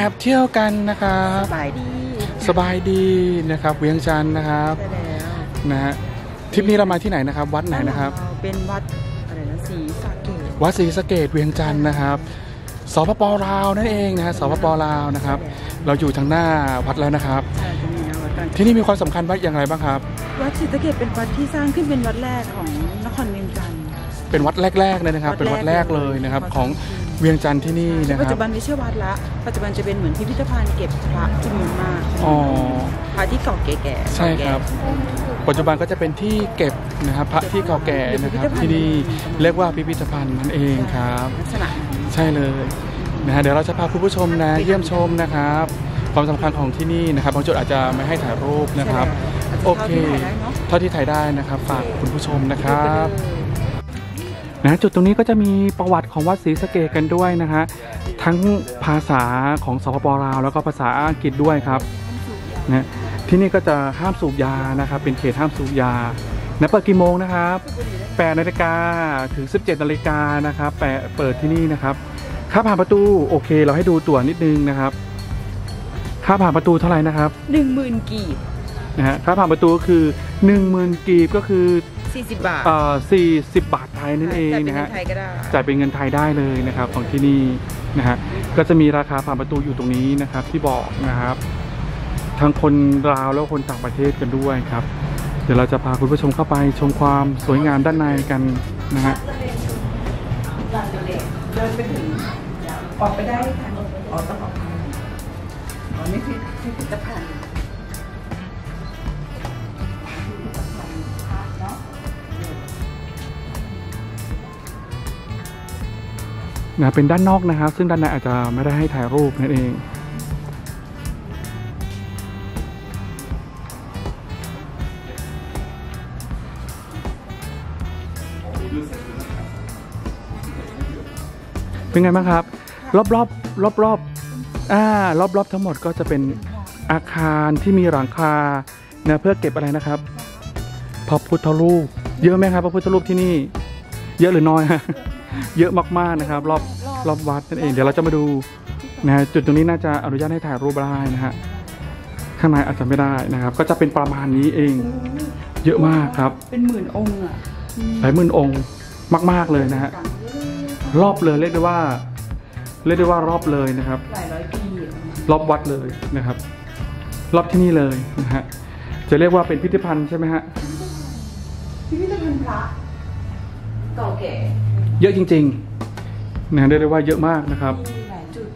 แอบเที่ยวกันนะครับ สบายดี สบายดีนะครับ เวียงจันทร์นะครับใช่แล้วนะฮะทริปนี้เรามาที่ไหนนะครับ วัดไหนนะครับ เป็นวัดอะไรนะศรีสะเกดวัดศรีสะเกดเวียงจันทร์นะครับสปปลาวนั่นเองนะฮะสปปลาวนะครับ เราอยู่ทางหน้าวัดแล้วนะครับใช่ตรงนี้นะวัดกันที่นี่มีความสำคัญว่าอย่างไรบ้างครับ วัดศรีสะเกดเป็นวัดที่สร้างขึ้นเป็นวัดแรกของนครเวียงจันทร์เป็นวัดแรกๆเลยนะครับวัดแรกเป็นวัดแรกเลยนะครับเลยของ เวียงจันทร์ที่นี่นะคปัจรับจุบันไม่ใช่วัดละ ปัจจุบันจะเป็นเหมือนพิพิธภัณฑ์เก็บพระจำนวนมากอ๋อพระที่เก่าแก่ๆใช่ครับเก่าปัจจุบันก็จะเป็นที่เก็บนะครับพระที่เก่าแก่นะครับที่นี่เรียกว่าพิพิธภัณฑ์นั่นเองครับลักษณะนั้นใช่เลยนะฮะเดี๋ยวเราจะพาคุณผู้ชมนะเยี่ยมชมนะครับ ความสำคัญของที่นี่นะครับบางจุดอาจจะไม่ให้ถ่ายรูปนะครับ โอเค เท่าที่ถ่ายได้นะครับ ฝากคุณผู้ชมนะครับ นะจุดตรงนี้ก็จะมีประวัติของวัดศรีสะเกดกันด้วยนะฮะทั้งภาษาของสปปลาว แล้วก็ภาษาอังกฤษด้วยครับนะที่นี่ก็จะห้ามสูบยานะครับเป็นเขตห้ามสูบยานะเปิดกี่โมงนะครับ8นาฬิกาถึง 17นาฬิกานะครับแปะเปิดที่นี่นะครับค่าผ่านประตูโอเค เราให้ดูตั๋วนิดนึงนะครับค่าผ่านประตูเท่าไหร่นะครับหนึ่งหมื่นกีบนะฮะค่าผ่านประตูก็คือ 10,000กีบก็คือ สี่สิบบาท เอ่อ40 บาทไทยนั่นเองแต่เป็นนะเงิฮะนไทยก็ได้ จ่ายเป็นเงินไทยได้เลยนะครับของที่นี่นะฮะ ก็จะมีราคาผ่านประตูอยู่ตรงนี้นะครับ ที่บอกนะครับ ทั้งคนลาวแล้วคนต่างประเทศกันด้วยครับ เดี๋ยวเราจะพาคุณผู้ชมเข้าไปชมความสวยงามด้านในกันนะฮะ เดินไปถึงออกไปได้ค่ะออกต้องออกทางอ๋อนี่คือพิพิธภัณฑ์ นะเป็นด้านนอกนะครับ ซึ่งด้านในอาจจะไม่ได้ให้ถ่ายรูปนั่นเองเป็นไงบ้างครับ รอบรอบรอบรอบๆอ่ารอบรอบๆทั้งหมดก็จะเป็นอาคารที่มีหลังคานะเพื่อเก็บอะไรนะครับพระพุทธรูป เยอะไหมครับพระพุทธรูปที่นี่ เยอะหรือน้อยฮะ เยอะมากๆนะครับ รอบรอบวัดนั่นเอง เดี๋ยวเราจะมาดูนะฮะจุดตรงนี้น่าจะอนุญาตให้ถ่ายรูปได้นะฮะข้างในอาจจะไม่ได้นะครับ ก็จะเป็นประมาณนี้เอง เยอะมากครับเป็นหมื่นองค์อะหลายหมื่นองค์มาก ๆเลยนะฮะรอบเลยเรียกได้ว่า เรียกได้ว่ารอบเลยนะครับหลายร้อยปีอะรอบวัดเลยนะครับ รอบที่นี่เลยนะฮะจะเรียกว่าเป็นพิพิธภัณฑ์ใช่ไหมฮะพิพิธภัณฑ์พระเก่าแก่ เยอะจริงๆนะเรียกได้ว่าเยอะมากนะครับมีหลายจุด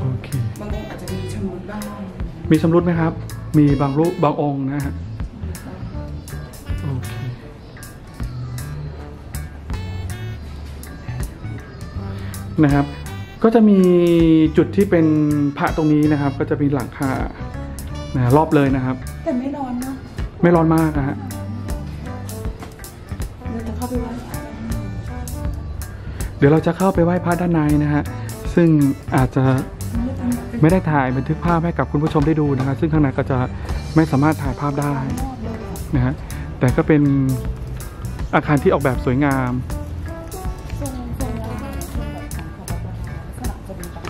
โอเคบางองค์อาจจะมีชำรุดบ้างมีชำรุดไหมครับ มีบางรูปบางองค์นะฮะโอเคนะครับ ก็จะมีจุดที่เป็นพระตรงนี้นะครับ ก็จะมีหลังคานะรอบเลยนะครับ แต่ไม่ร้อนเนาะไม่ร้อนมากนะฮะเราจะเข้าไปไหว้พระเดี๋ยวเราจะเข้าไปไหว้พระด้านในนะฮะ ซึ่งอาจจะไม่ได้ถ่ายบันทึกภาพให้กับคุณผู้ชมได้ดูนะครับซึ่งข้างในก็จะไม่สามารถถ่ายภาพได้นะฮะ แต่ก็เป็นอาคารที่ออกแบบสวยงาม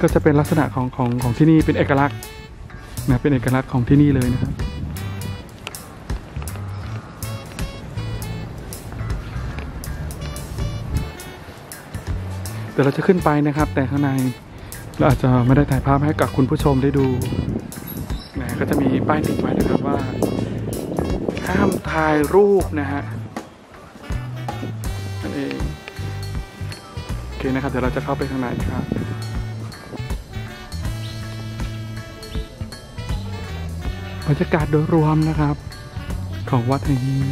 ก็จะเป็นลักษณะของของของที่นี่เป็นเอกลักษณ์นะเป็นเอกลักษณ์ของที่นี่เลยนะครับ เดี๋ยวเราจะขึ้นไปนะครับ แต่ข้างในเราอาจจะไม่ได้ถ่ายภาพให้กับคุณผู้ชมได้ดูนะก็จะมีป้ายติดไว้นะครับว่า ห้ามถ่ายรูปนะฮะนั่นเองโอเคนะครับเดี๋ยวเราจะเข้าไปข้างในครับบรรยากาศโดยรวมนะครับ ของวัดแห่งนี้